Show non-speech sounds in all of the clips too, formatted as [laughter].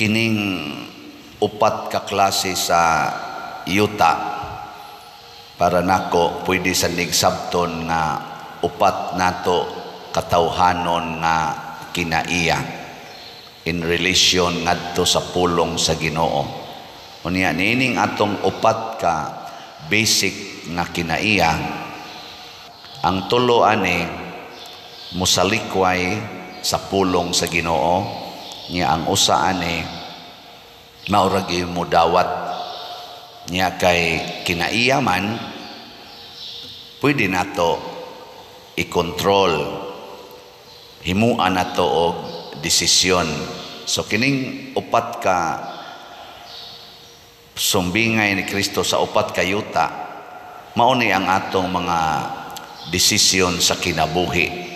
kining upat ka klase sa yuta para nako pwede sa nigsabton nga upat nato katawhanon nga kinaiya in relation ngadto sa pulong sa Ginoo. Unya nining atong upat ka basic nga kinaiya ang tulo ani musalikway sa pulong sa Ginoo niya ang usa ani maurag mo dawat. Niya kay kinaiya man pwede nato i-control. Himuan nato og desisyon. So kining upat ka sumbingay ni Kristo sa upat ka yuta mao ni ang atong mga desisyon sa kinabuhi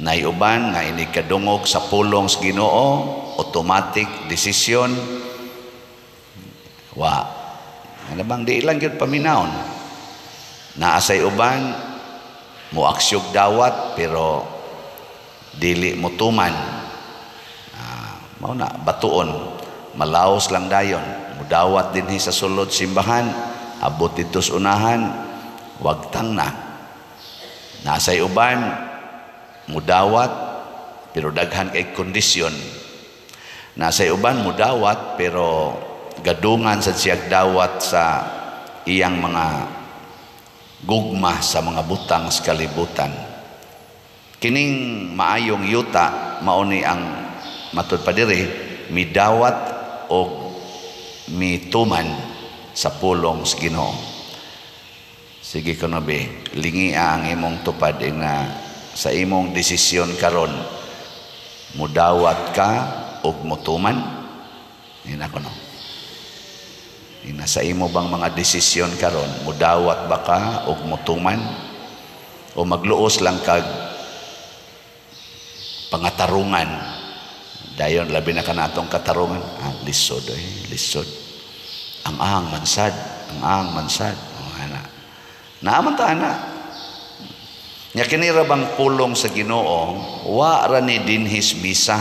Naiuban nga ini kadungog sa pulong sa Ginoo, automatic desisyon. Wa. Ano bang di ilang yun paminahon? Naasay uban, mo dawat, pero dili mo tuman. Ah, mao na, batuon. Malaos lang dayon. Mudawat din sa sulod simbahan. Abot dito unahan. Wag tang na. Nasay uban, mudawat pero daghan kay kondisyon. Nasa uban mudawat pero gadungan sa siyag dawat sa iyang mga gugma sa mga butang sa kalibutan. Kining maayong yuta mauni ang matud pa diri midawat o mituman sa pulong sa Ginoo. Sige kuno be lingi ang imong tupad nga sa imong desisyon karon mudawat ka og mutuman? Ina ko no? Ina sa imo bang mga desisyon karon mudawat ba ka og mutuman? O magluos lang kag pangatarungan? Dayon labi na kanatong katarungan. Ah, lisod eh lisod. Ang ang mansad ang ang mansad. Oh, ana. Naaman ta ana Nya kinira bang pulong sa Ginoo, wa ra ni dinhis misa.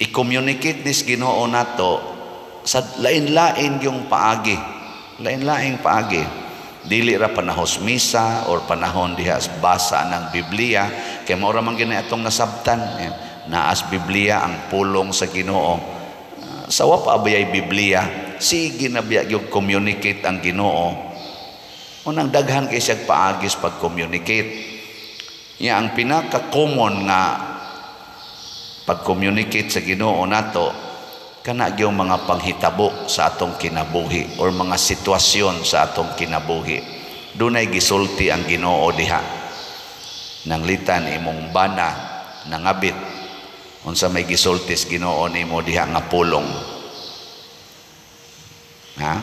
I-communicate nis Ginoo nato sa lain-lain yung paagi. Lain-laing paagi. Dili ra panahos misa or panahon diha basa ng Biblia kay mao ra man gini atong nasabtan. Naas Biblia ang pulong sa Ginoo. Sa wa pa abayay Biblia, sige na biya yung communicate ang Ginoo Unang daghan kay siya paagis pag-communicate. Ya ang pinaka-common nga pag-communicate sa Ginoo nato kana gyud mga panghitabo sa atong kinabuhi or mga sitwasyon sa atong kinabuhi. Dunay gisulti ang Ginoo diha. Nang litan imong bana nangabit unsa may gisultis Ginoo nimo diha nga pulong. Ha?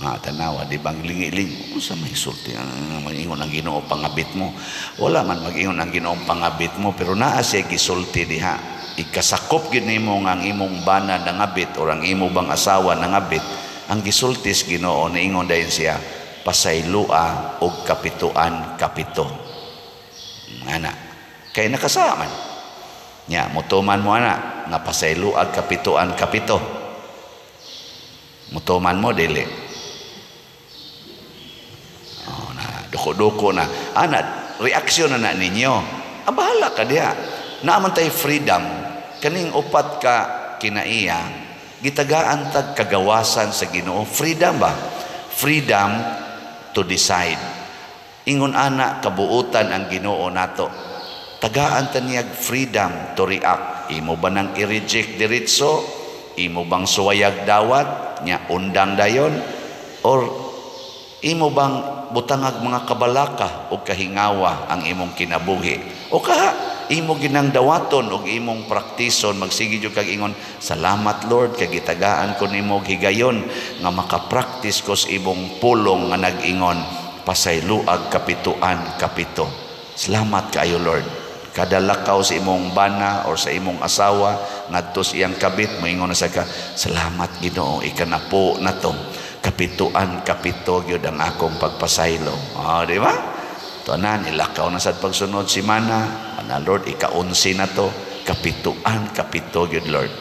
Nga tanawa di bang lingiling sa may sulti? Ang mag-ingon ang Ginoo pangabit mo. Wala man mag-ingon ang Ginoo pangabit mo pero naa siya gisulti diha. Ikasakop gid nimo nga ang imong bana nangabit or ang imo bang asawa nangabit ang gisultis Ginoo niingon dayon siya pasaylua og kapituan kapito ana kay nakasaman nya mutuman mo ana nga pasaylua kapituan kapito. Mutuman mo dili doko-doko na ana reaksyon na ninyo. Ah, bahala ka diha. Naaman tay freedom. Kaning upat ka kinaiya gitagaan tag kagawasan sa Ginoo. Freedom ba? Freedom to decide. Ingon ana kabuutan ang Ginoo nato. Tagaan ta niyag freedom to react. Imo ba nang i-reject diretso? Imo bang suwayag dawat? Nya undang dayon? Or imo bang butangag mga kabalaka o kahingawa ang imong kinabuhi? O kaha imo ginang dawaton og imong praktison magsige jud kag ingon salamat Lord kay gitagaan ko nimo higayon nga makapraktis ko sa imong pulong nga nag-ingon pasayloag kapituan kapito. Salamat kaayo Lord. Kada lakaw sa imong bana or sa imong asawa ngadto iyang kabit moingon na sa ka salamat Ginoo ikanapo na to kapituan kapito gyud ang akong pagpasaylo. Oh di ba? To na nilakaw na sad pagsunod si mana. Ana lord ikaunsi na to. Kapituan kapito gyud Lord.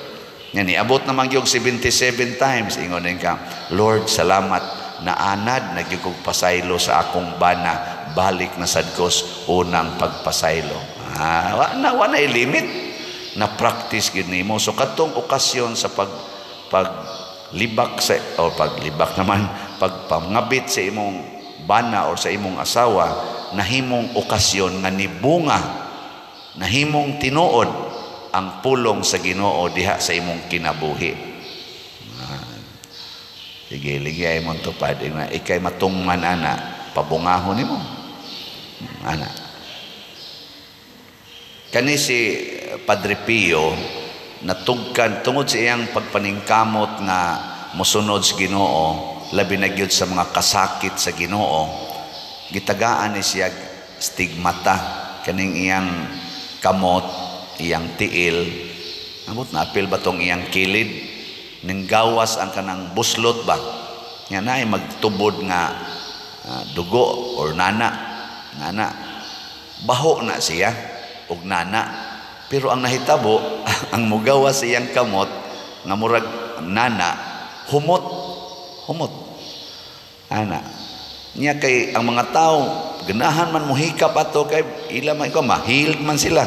Nga niabot naman yung 77 times. Ingon ka Lord salamat. Na anad nagyug pasaylo sa akong bana. Balik na sadkos unang pagpasaylo. Ah, wa na wa na limit. Na practice gid nimo. So katong okasyon sa pag pag libak sa o paglibak naman pagpangabit sa imong bana or sa imong asawa nahimong okasyon nga nibunga nahimong tinuod ang pulong sa Ginoo diha sa imong kinabuhi. Ah. Sige, ligay mo tupad na ikay matungman ana, pabungahon nimo. Ana. Kani si Padre Pio natugkan tungod sa iyang pagpaningkamot nga mosunod sa Ginoo labi na gyud sa mga kasakit sa Ginoo gitagaan ni siya stigmata kaning iyang kamot iyang tiil. Amot na apil ba tong iyang kilid? Ning gawas ang kanang buslot ba? Nga naay magtubod nga uh, dugo or nana. Nana. Baho na siya og nana pero ang nahitabo [laughs] ang mugawas iyang kamot nga murag nana humot humot. Ana niya kay ang mga tao ganahan man muhikap ato kay ila man ko mahil man sila.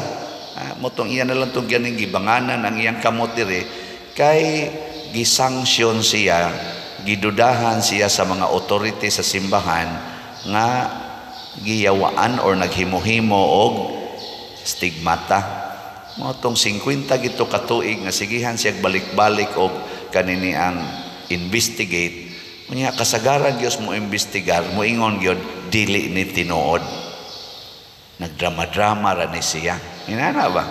Ah, motong iya na lang itong ganing gibanganan ang iyang kamot dire kay gisanksyon siya gidudahan siya sa mga authority sa simbahan nga giyawaan or naghimuhimo og stigmata motong 50 gito katuig nga sigihan siya balik-balik og kanini ang investigate Unya kasagaran Dios mo investigar mo ingon gyud dili ni tinuod nagdrama-drama ra ni siya Inana ba?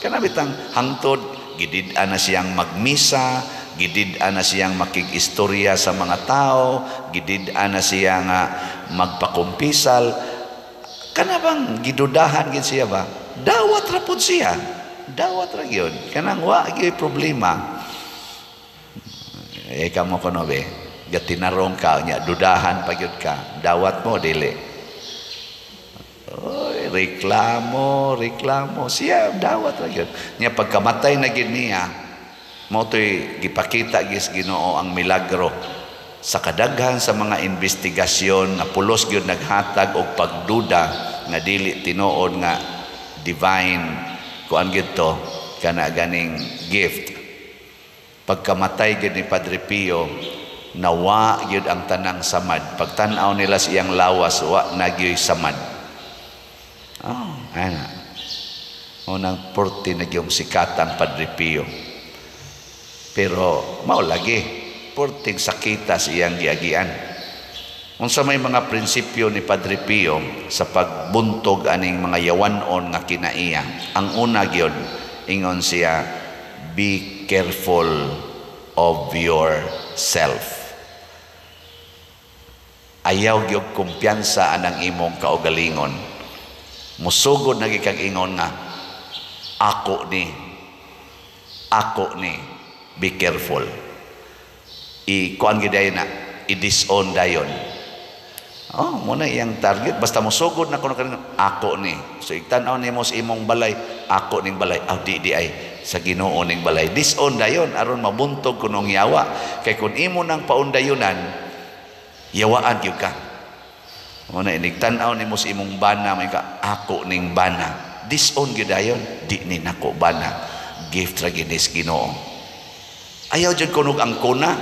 Kana bitang hangtod gidid na siyang magmisa, gidid na siyang makigistorya sa mga tao, gidid na siya nga magpakumpisal. Kana bang gidudahan gid siya ba? Dawat ra pud siya. Dawat ra gyud. Kanang wa gyud problema. Eh kamo kono be, gatinarong ka nya dudahan pa gyud ka. Dawat mo dili reklamo, reklamo. Siya dawat ra gyud. Nya pagkamatay na gid niya, mo to'y gipakita gis Ginoo ang milagro sa kadaghan sa mga investigasyon na pulos gyud naghatag og pagduda nga dili tinuod nga divine kuan gyud to kana ganing gift pagkamatay gyud ni Padre Pio nawa gyud ang tanang samad pagtan-aw nila siyang lawas wa na samad Oh, ana. Unang porti na yung sikatan Padre Pio. Pero mao lagi porting sakita siyang giagian. Unsa may mga prinsipyo ni Padre Pio sa pagbuntog aning mga yawanon nga kinaiya. Ang una gyud ingon siya be careful of yourself. Ayaw gyud kumpiyansa anang imong kaugalingon musugod na kag ingon nga ako ni ako ni be careful i kuan giday na i disown dayon oh mo na iyang target basta musugod na kuno kanino ako ni so igtan-aw nimo sa imong balay ako ning balay aw di di ay sa Ginoo ning balay disown dayon aron mabuntog kunong yawa kay kun imo nang paundayonan yawaan gyud ka Muna inigtanaw ni mo sa imong bana may ka ako ning bana. Disown gyud ayon di ni nako bana. Gift ra ginis Ginoo. Ayaw jud kunog ang kuna.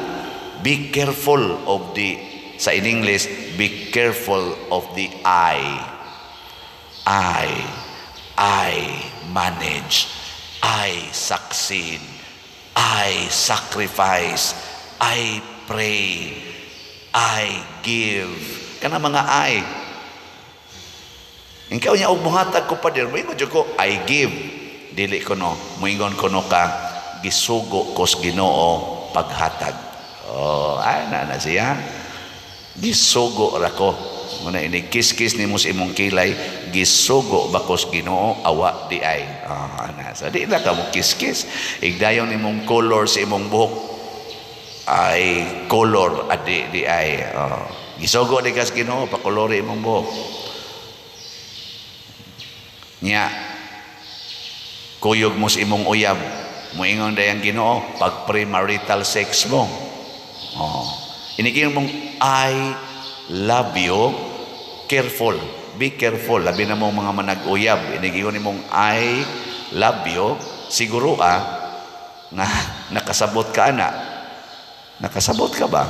Be careful of the sa in English, be careful of the I. I I manage. I succeed. I sacrifice. I pray. I give kana mga ay ikaw niya og muhatag ko pa dir moingon ko I give dili ko no moingon ko no ka gisugo kos Ginoo paghatag oh ay na na siya gisugo ra ko. Muna ini kiskis ni mus imong kilay. Gisugo bakos Ginoo? Awa di ay. Oh ana sa di na ka mo kiskis igdayon nimong color sa imong buhok. Ay color adi di ay. Oh Gisugo di kas Ginoo pakolori imong buhok. Nya kuyog mo sa imong uyab. Muingon dayang Ginoo pag premarital sex mo. Oh inigingon mong I love you. Careful. Be careful. Labi na mo mga manag-uyab. Inigingon mong I love you. Siguro ah na nakasabot ka na nakasabot ka ba?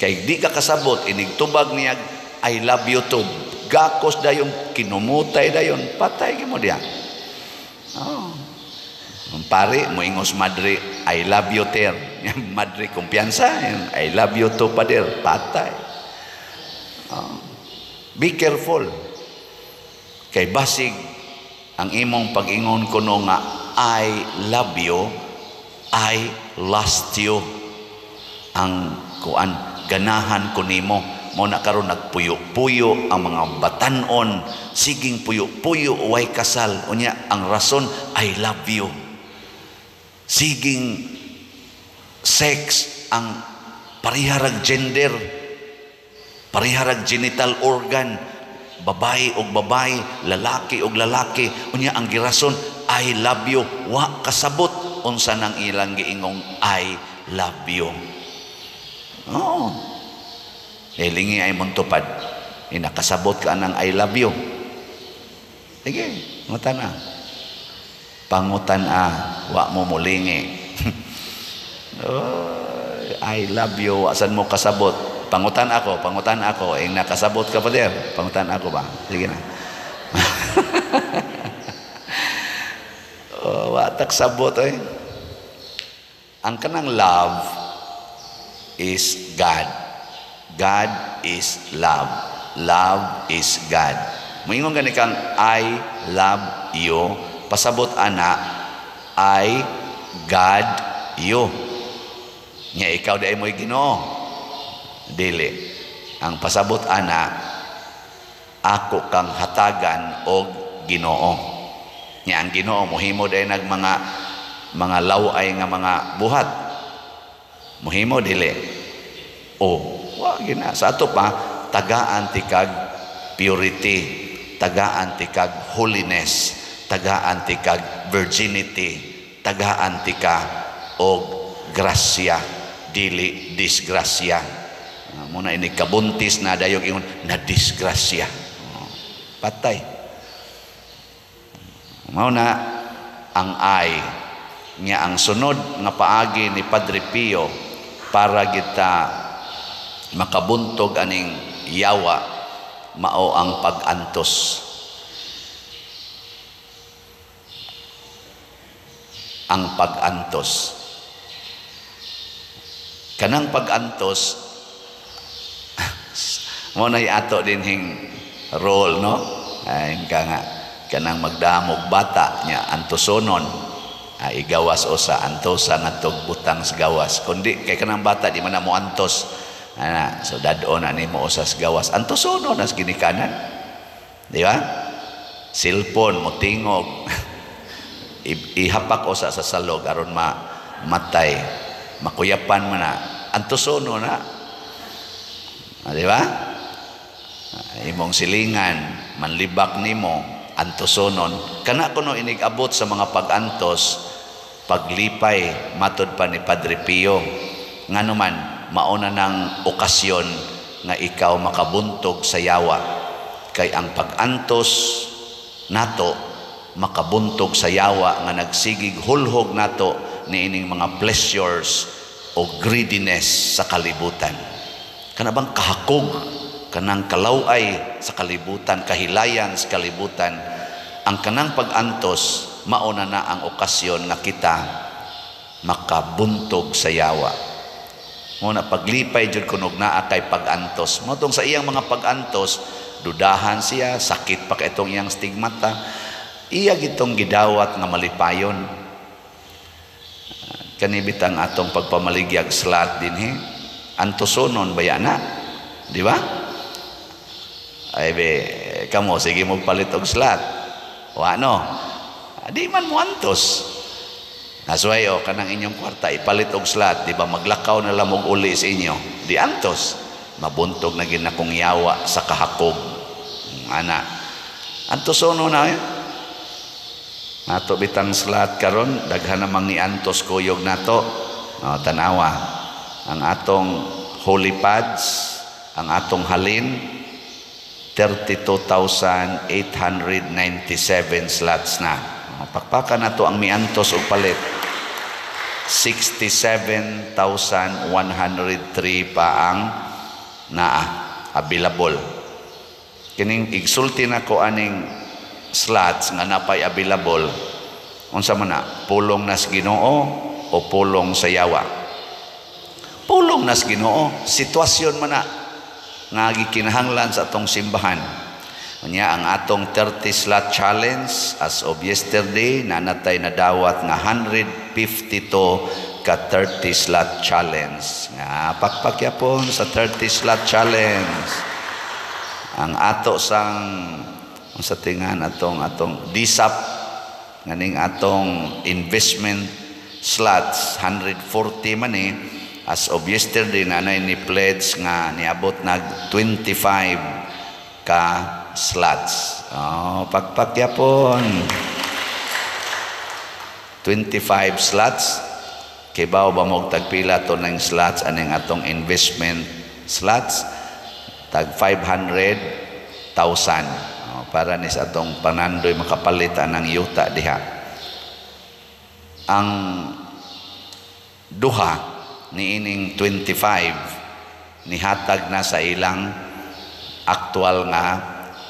Kay di ka kasabot inigtubag niya I love you too. Gakos dayon kinumutay dayon. Patay mo diya. Oh pare mo ingos madre I love you ter. Madre kumpiyansa I love you too pader patay. Oh. be careful. Kay basig ang imong pag-ingon kuno nga I love you I lost you. Ang kuan ganahan ko nimo mo na karon nagpuyo-puyo ang mga batanon. Siging puyo-puyo way kasal. Unya ang rason I love you siging sex ang pariharag gender pariharag genital organ babae og babae lalaki og lalaki unya ang girason I love you wa kasabot unsa nang ilang giingong I love you Oo. Eh, lingi ay mong tupad. Eh, nakasabot ka ng I love you. Sige, ngutan na. Pangutan a, wa mo mulingi. [laughs] oh, I love you. Asan mo kasabot? Pangutan ako, pangutan ako. Eh, nakasabot ka pa der. Pangutan ako ba? Sige na. [laughs] oh, wa tak sabot eh. Ang kanang love is God. God is love. Love is God. Moingon gani kang I love you. Pasabot ana I God you. Nya ikaw di mo Ginoo. Dili. Ang pasabot ana ako kang hatagan og Ginoo. Nya ang Ginoo mohimo day nag mga mga laway nga mga buhat muhimo dili o wa gina sa ato pa tagaan ti kag purity tagaan ti kag holiness tagaan ti kag virginity tagaan ti ka og grasya dili disgrasya. Muna ini kabuntis na dayog ingon na disgrasya. Patay. Mao na ang ay nga ang sunod nga paagi ni Padre Pio para kita makabuntog aning yawa mao ang pagantos ang pagantos. Kanang pagantos [laughs] mo na ato din hing role no? Ay ka nga. Kanang magdamog bata nya antosonon. Ay igawas o sa antosa ngadtog butang sa gawas. Kundi kay kanang bata di man na mo antos. Ana so dadon ani mo sa gawas. Antosono nas ginikanan. Di ba? Cellphone mo tingog [laughs] ihapak o sa salog aron ma matay. Makuyapan mo na. Antosono na? Ah, di ba? Imong silingan manlibak nimo antosonon kana kuno inigabot sa mga pagantos paglipay matod pa ni Padre Pio. Nganuman mauna ng okasyon nga ikaw makabuntog sa yawa. Kay ang pagantos nato makabuntog sa yawa nga nagsigig hulhog nato niining mga pleasures o greediness sa kalibutan. Kana bang kahakog kanang kalaway sa kalibutan kahilayan sa kalibutan ang kanang pagantos mauna na ang okasyon nga kita makabuntog sa yawa. Muna paglipay jud kunog naa kay pagantos. Mo tong sa iyang mga pagantos dudahan siya sakit pa kay itong iyang stigmata iya gitong gidawat nga malipayon. Kanibitang atong pagpamaligyag slat dinhi antosonon bayana di ba? Ay be kamo sige mo palit og slat wa no di man mo antos. Naswayo, kanang inyong kwarta, ipalit og slat, di ba maglakaw na lamog uli sa inyo. Di antos, mabuntog na ginakong yawa sa kahakog. Ana, antos ono na yun. Nato bitang slat karon daghan namang ni antos kuyog nato. No, tanawa. Ang atong holy pads, ang atong halin 32,897 slots na. Pakpakan na to ang miantos o palit. 67,103 pa ang naa available. Kining igsulti na ko aning slots nga napay available unsa man na pulong nas Ginoo o pulong sa yawa pulong nas Ginoo sitwasyon man na nga gikinahanglan sa atong simbahan Unya ang atong 30 slot challenge as of yesterday nanatay na dawat nga 152 ka 30 slot challenge. Nga pakpakyapon sa 30 slot challenge. Ang ato sang sa tingan atong atong disap nganing atong investment slots 140 man eh. As of yesterday na ni pledge nga niabot nag 25 ka slots. Oh pagpakyapon. 25 slots. Kibaw ba mo tagpila to ng slots aning atong investment slots? Tag 500,000 para ni sa atong panandoy makapalitan ng yuta diha. Ang duha ni ining 25 nihatag na sa ilang aktual nga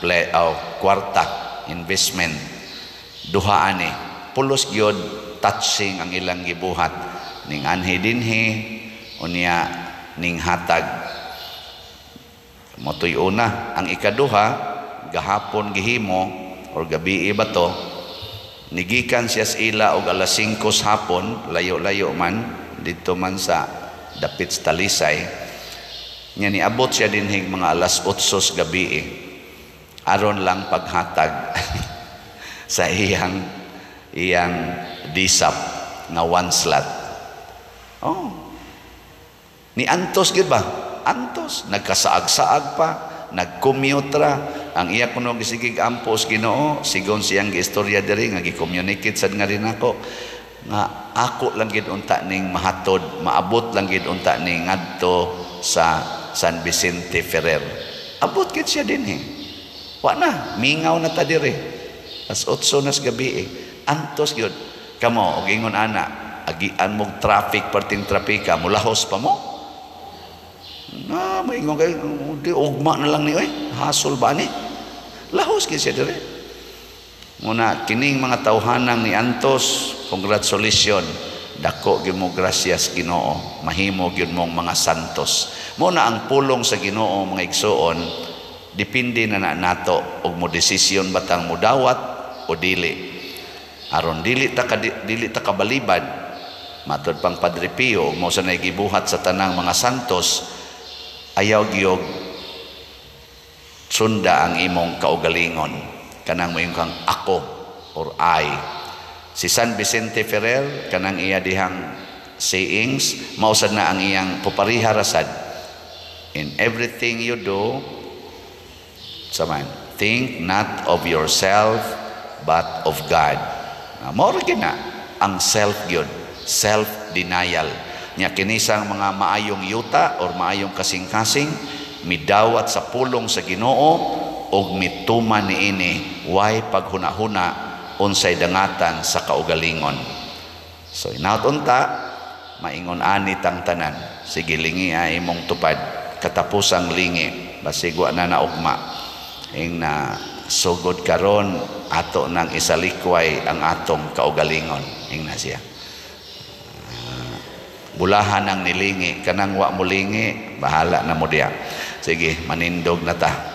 play, oh, kwarta investment. Duha ani pulos gyud touching ang ilang gibuhat. Ning anhi dinhi unya ning hatag. Motoy una ang ikaduha gahapon gihimo or gabi ba to. Nigikan siya sa ila og alas 5 hapon layo-layo man dito man sa dapit sa Talisay. Nya niabot siya dinhig mga alas 8 gabi eh. aron lang paghatag [laughs] sa iyang iyang disap nga one slot. Oh. Ni Antos gid ba? Antos nagkasaag-saag pa nag-commute ang iya kuno gisigig ampos Ginoo sigon siyang giistorya diri nga gi-communicate sad nga rin ako nga ako lang gid unta ning mahatod maabot lang gid unta ning ngadto sa San Vicente Ferrer. Abot gid siya dinhi. Wa na mingaw na ta diri. As otso nas gabi eh. antos gyud kamo og ingon ana agian mo traffic parting trapika mulahos pa mo? Na maingon kay di ugma na lang ni oy hasol ba ni lahos gid siya dire. Muna kining mga tawhanang ni Antos congratulations. Dako gyud mo gracias Ginoo. Mahimo gyud mong mga santos. Muna ang pulong sa Ginoo mga igsoon depende na na nato og mo desisyon batang mo dawat o dili. Aron dili ta dili ta kabalibad matud pang Padre Pio mo sa gibuhat sa tanang mga santos ayaw gyud sunda ang imong kaugalingon. Kanang mo kang ako or I. Si San Vicente Ferrer kanang iya dihang sayings mausad na ang iyang pupariha in everything you do saman think not of yourself but of God. Na mo na ang self gyud self denial nya kinisang mga maayong yuta or maayong kasing-kasing midawat sa pulong sa Ginoo ug mituman niini way paghunahuna unsay dangatan sa kaugalingon. So inaut unta maingon ani tang tanan sige lingi ay imong tupad. Katapusang lingi basig wa na naugma. Ing na sugod karon ato nang isalikway ang atong kaugalingon. Ing na siya. Bulahan ang nilingi kanang wa mulingi bahala na mo diya Sige, manindog na ta.